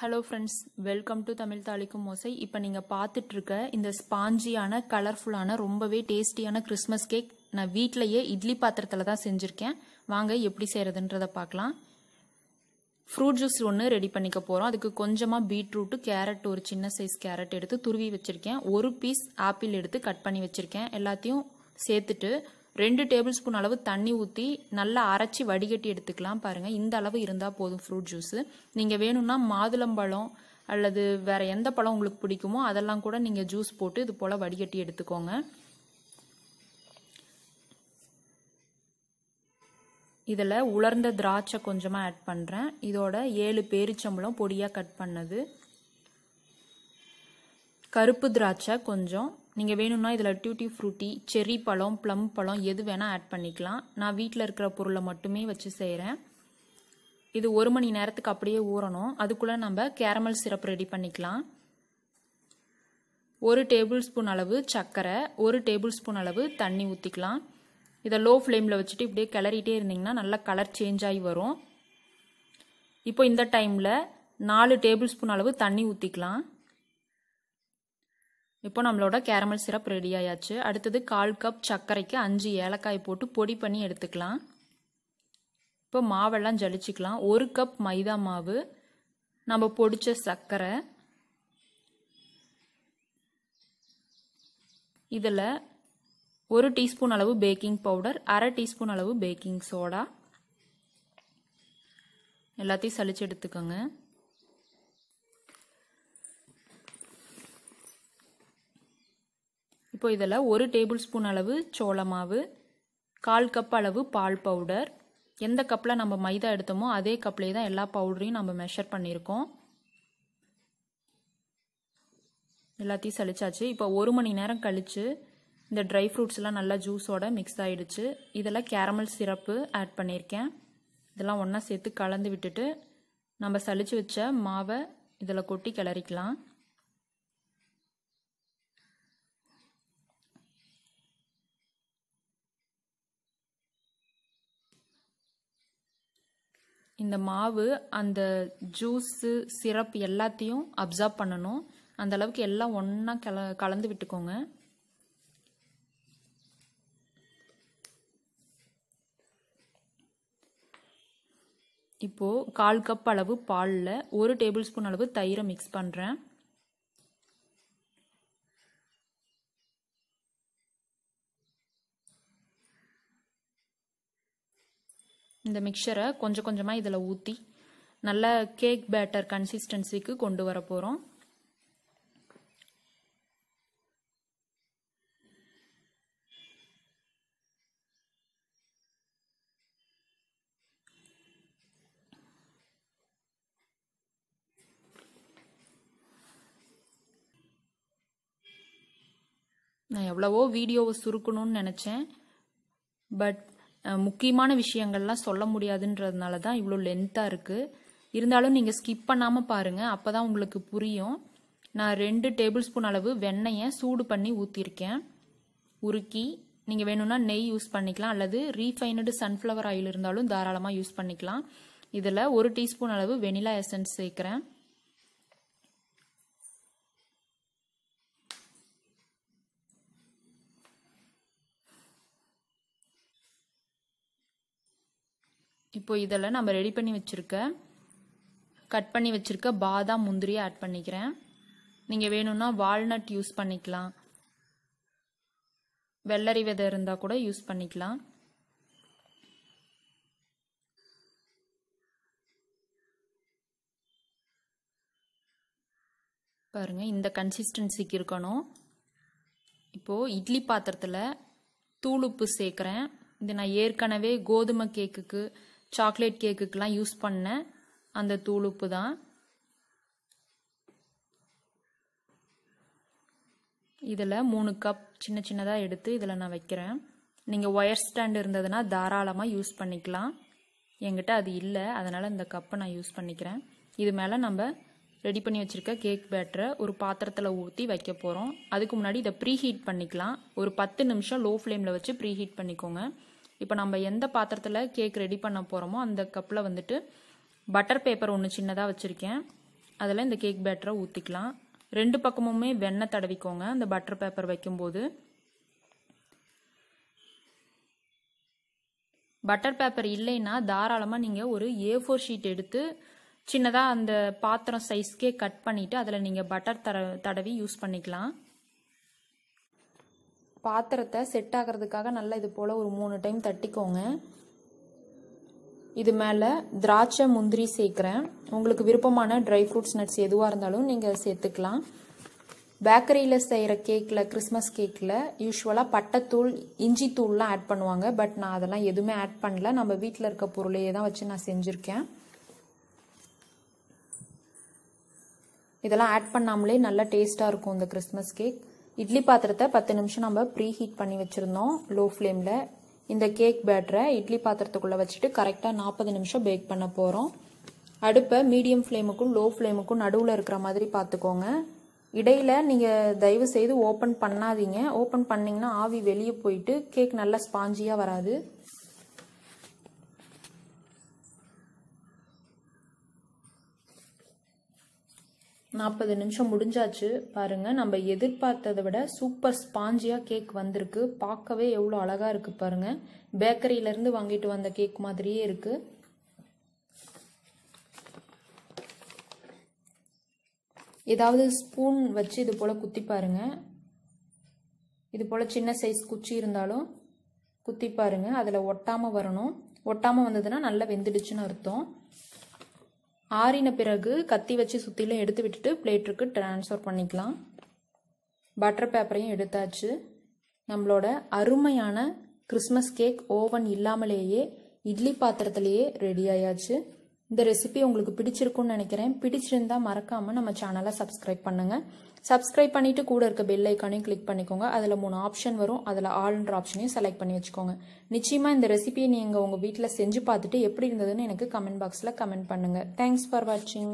Hello friends welcome to Tamil தாளிக்கும் மோசை இப்போ நீங்கள் பார்த்துட்ருக்க இந்த ஸ்பாஞ்சியான கலர்ஃபுல்லான ரொம்பவே டேஸ்டியான கிறிஸ்மஸ் கேக் நான் வீட்டிலையே இட்லி பாத்திரத்தில் தான் செஞ்சுருக்கேன். வாங்க எப்படி செய்கிறதுன்றதை பார்க்கலாம். ஃப்ரூட் ஜூஸ் ஒன்று ரெடி பண்ணிக்க போகிறோம் அதுக்கு கொஞ்சமாக பீட்ரூட்டு கேரட் ஒரு சின்ன சைஸ் கேரட் எடுத்து துருவி வச்சுருக்கேன். ஒரு பீஸ் ஆப்பிள் எடுத்து கட் பண்ணி வச்சுருக்கேன். எல்லாத்தையும் சேர்த்துட்டு ரெண்டு டேபிள் ஸ்பூன் அளவு தண்ணி ஊற்றி நல்லா அரைச்சி வடிகட்டி எடுத்துக்கலாம் பாருங்கள் இந்த அளவு இருந்தால் போதும் ஃப்ரூட் ஜூஸு நீங்கள் வேணும்னா மாதுளம்பழம் அல்லது வேறு எந்த பழம் உங்களுக்கு பிடிக்குமோ அதெல்லாம் கூட நீங்கள் ஜூஸ் போட்டு இது போல் வடிகட்டி எடுத்துக்கோங்க. இதில் உலர்ந்த திராட்சை கொஞ்சமாக ஆட் பண்ணுறேன் இதோட ஏழு பேரிச்சம்பழம் பொடியாக கட் பண்ணது. கருப்பு திராட்சை கொஞ்சம். நீங்கள் வேணும்னா இதில் டியூட்டி ஃப்ரூட்டி செரி பழம் ப்ளம் பழம் எது வேணால் ஆட் பண்ணிக்கலாம். நான் வீட்டில் இருக்கிற பொருளை மட்டுமே வச்சு செய்கிறேன் இது ஒரு மணி நேரத்துக்கு அப்படியே ஊறணும். அதுக்குள்ளே நம்ம கேரமல் சிரப் ரெடி பண்ணிக்கலாம். ஒரு டேபிள் ஸ்பூன் அளவு சர்க்கரை ஒரு டேபிள் ஸ்பூன் அளவு தண்ணி ஊற்றிக்கலாம் இதை லோ ஃப்ளேமில் வச்சுட்டு இப்படியே கிளறிட்டே இருந்தீங்கன்னா நல்லா கலர் சேஞ்ச் ஆகி வரும். இப்போ இந்த டைமில் நாலு டேபிள் ஸ்பூன் அளவு தண்ணி ஊற்றிக்கலாம் இப்போ நம்மளோட கேரமல் சிரப் ரெடி ஆயாச்சு. அடுத்தது கால் கப் சர்க்கரைக்கு அஞ்சு ஏலக்காய் போட்டு பொடி பண்ணி எடுத்துக்கலாம். இப்போ மாவெல்லாம் ஜலிச்சிக்கலாம். ஒரு கப் மைதா மாவு. நம்ம பொடிச்ச சர்க்கரை. இதில் ஒரு டீஸ்பூன் அளவு பேக்கிங் பவுடர் அரை டீஸ்பூன் அளவு பேக்கிங் சோடா எல்லாத்தையும் சளிச்சு எடுத்துக்கோங்க. இப்போ இதில் ஒரு டேபிள் ஸ்பூன் அளவு சோள மாவு கால் கப் அளவு பால் பவுடர். எந்த கப்பில் நம்ம மைதா எடுத்தோமோ அதே கப்லேயே தான் எல்லா பவுடரையும் நம்ம மெஷர் பண்ணியிருக்கோம். எல்லாத்தையும் சளிச்சாச்சு. இப்போ ஒரு மணி நேரம் கழித்து இந்த ட்ரை ஃப்ரூட்ஸ்லாம் நல்லா ஜூஸோட மிக்ஸ் ஆகிடுச்சு இதில் கேரமல் சிரப்பு ஆட் பண்ணியிருக்கேன். இதெல்லாம் ஒன்றா சேர்த்து கலந்து விட்டுட்டு நம்ம சளிச்சு வச்ச மாவை இதில் கொட்டி கிளறிக்கலாம். இந்த மாவு அந்த ஜூஸு சிரப் எல்லாத்தையும் அப்சர்வ் பண்ணணும். அந்த அளவுக்கு எல்லாம் ஒன்றா கல கலந்து விட்டுக்கோங்க. இப்போது கால் கப் அளவு பாலில் ஒரு டேபிள் ஸ்பூன் அளவு தயிரை மிக்ஸ் பண்ணுறேன் இந்த மிக்சரை கொஞ்சம் கொஞ்சமாக இதில் ஊற்றி நல்ல கேக் பேட்டர் கன்சிஸ்டன்சிக்கு கொண்டு வர போகிறோம் நான் எவ்வளவோ வீடியோவை சுருக்கணும்னு நினச்சேன் பட் முக்கியமான விஷயங்கள்லாம் சொல்ல முடியாதுன்றதுனால தான் இவ்வளோ லென்த்தாக இருக்குது இருந்தாலும் நீங்கள் ஸ்கிப் பண்ணாமல் பாருங்கள் அப்போ தான் உங்களுக்கு புரியும். நான் ரெண்டு டேபிள் ஸ்பூன் அளவு வெண்ணெயை சூடு பண்ணி ஊற்றிருக்கேன் உருக்கி நீங்கள் வேணும்னா நெய் யூஸ் பண்ணிக்கலாம் அல்லது ரீஃபைனடு சன்ஃப்ளவர் ஆயில் இருந்தாலும் தாராளமாக யூஸ் பண்ணிக்கலாம். இதில் ஒரு டீஸ்பூன் அளவு வெனிலா எசன்ஸ் சேர்க்குறேன். இப்போ இதில் நம்ம ரெடி பண்ணி வச்சுருக்க கட் பண்ணி வச்சுருக்க பாதாம் முந்திரியை ஆட் பண்ணிக்கிறேன். நீங்கள் வேணும்னா வால்நட் யூஸ் பண்ணிக்கலாம். வெள்ளரி விதை இருந்தால் கூட யூஸ் பண்ணிக்கலாம். பாருங்கள் இந்த கன்சிஸ்டன்சிக்கு இருக்கணும். இப்போது இட்லி பாத்திரத்தில் தூளுப்பு சேர்க்குறேன். இது நான் ஏற்கனவே கோதுமை கேக்குக்கு சாக்லேட் கேக்குக்கெலாம் யூஸ் பண்ண அந்த தூளுப்பு தான் இதில் மூணு கப் சின்ன சின்னதாக எடுத்து இதில் நான் வைக்கிறேன். நீங்கள் ஒயர் ஸ்டாண்ட் இருந்ததுன்னா தாராளமாக யூஸ் பண்ணிக்கலாம். என்கிட்ட அது இல்லை அதனால் இந்த கப்பை நான் யூஸ் பண்ணிக்கிறேன். இது மேலே நம்ம ரெடி பண்ணி வச்சுருக்க கேக் பேட்டரை ஒரு பாத்திரத்தில் ஊற்றி வைக்க போகிறோம் அதுக்கு முன்னாடி இதை ப்ரீ ஹீட் பண்ணிக்கலாம். ஒரு பத்து நிமிஷம் லோ ஃப்ளேமில் வச்சு ப்ரீ ஹீட் பண்ணிக்கோங்க. இப்போ நம்ம எந்த பாத்திரத்தில் கேக் ரெடி பண்ண போகிறோமோ அந்த கப்பில் வந்துட்டு பட்டர் பேப்பர் ஒன்று சின்னதாக வச்சுருக்கேன். அதில் இந்த கேக் பேட்டரை ஊற்றிக்கலாம் ரெண்டு பக்கமுமே வெண்ணெய் தடவிக்கோங்க. அந்த பட்டர் பேப்பர் வைக்கும்போது பட்டர் பேப்பர் இல்லைன்னா தாராளமாக நீங்கள் ஒரு ஏ ஃபோர் ஷீட் எடுத்து சின்னதாக அந்த பாத்திரம் சைஸ்க்கே கட் பண்ணிவிட்டு அதில் நீங்கள் பட்டர் தர தடவி யூஸ் பண்ணிக்கலாம். பாத்திரத்தை செட் ஆகிறதுக்காக நல்லா இது போல் ஒரு மூணு டைம் தட்டிக்கோங்க. இது மேலே திராட்சை முந்திரி சேர்க்குறேன். உங்களுக்கு விருப்பமான ட்ரை ஃப்ரூட்ஸ் நட்ஸ் எதுவாக இருந்தாலும் நீங்கள் சேர்த்துக்கலாம். பேக்கரியில் செய்கிற கேக்கில் கிறிஸ்மஸ் கேக்கில் யூஸ்வலாக பட்டைத்தூள் இஞ்சி தூள்லாம் ஆட் பண்ணுவாங்க. பட் நான் அதெல்லாம் எதுவுமே ஆட் பண்ணல. நம்ம வீட்டில் இருக்க பொருளையே தான் வச்சு நான் செஞ்சுருக்கேன். இதெல்லாம் ஆட் பண்ணாமலே நல்லா டேஸ்ட்டாக இருக்கும் இந்த கிறிஸ்மஸ் கேக் இட்லி பாத்திரத்தை பத்து நிமிஷம் நம்ம ப்ரீ ஹீட் பண்ணி வச்சுருந்தோம் லோ ஃப்ளேமில் இந்த கேக் பேட்டரை இட்லி பாத்திரத்துக்குள்ளே வச்சுட்டு கரெக்டாக நாற்பது நிமிஷம் பேக் பண்ண போகிறோம் அடுப்பை மீடியம் ஃப்ளேமுக்கும் லோ ஃப்ளேமுக்கும் நடுவில் இருக்கிற மாதிரி பார்த்துக்கோங்க இடையில நீங்கள் தயவு செய்து ஓப்பன் பண்ணாதீங்க. ஓப்பன் பண்ணிங்கன்னா ஆவி வெளியே போயிட்டு கேக் நல்லா ஸ்பாஞ்சியாக வராது. நாற்பது நிமிஷம் முடிஞ்சாச்சு. பாருங்க நம்ம எதிர்பார்த்ததை விட சூப்பர் ஸ்பாஞ்சியாக கேக் வந்திருக்கு. பார்க்கவே எவ்வளோ அழகாக இருக்கு பாருங்க. பேக்கரியிலேருந்து வாங்கிட்டு வந்த கேக் மாதிரியே இருக்கு. ஏதாவது ஸ்பூன் வச்சு இது போல் குத்தி பாருங்க. இது போல் சின்ன சைஸ் குச்சி இருந்தாலும் குத்தி பாருங்க. அதில் ஒட்டாமல் வரணும். ஒட்டாமல் வந்ததுன்னா நல்லா வெந்துடுச்சுன்னு அர்த்தம். ஆறின பிறகு கத்தி வச்சு சுற்றிலும் எடுத்து விட்டுட்டு பிளேட்டுக்கு ட்ரான்ஸ்ஃபர் பண்ணிக்கலாம். பட்டர் பேப்பரையும் எடுத்தாச்சு. நம்மளோட அருமையான கிறிஸ்மஸ் கேக் ஓவன் இல்லாமலேயே இட்லி பாத்திரத்திலேயே ரெடி ஆயாச்சு. இந்த ரெசிபி உங்களுக்கு பிடிச்சிருக்கும்னு நினைக்கிறேன். பிடிச்சிருந்தா மறக்காம நம்ம சேனலை சப்ஸ்கிரைப் பண்ணுங்க. சப்ஸ்கிரைப் பண்ணிட்டு கூட இருக்க பெல் ஐக்கானையும் கிளிக் பண்ணிக்கோங்க. அதில் மூணு ஆப்ஷன் வரும். அதில் ஆல்ன்ற ஆப்ஷனையும் செலக்ட் பண்ணி வச்சுக்கோங்க. நிச்சயமா இந்த ரெசிபியை நீங்கள் உங்கள் வீட்டில் செஞ்சு பார்த்துட்டு எப்படி இருந்ததுன்னு எனக்கு கமெண்ட் பாக்ஸில் கமெண்ட் பண்ணுங்க. தேங்க்ஸ் ஃபார் வாட்சிங்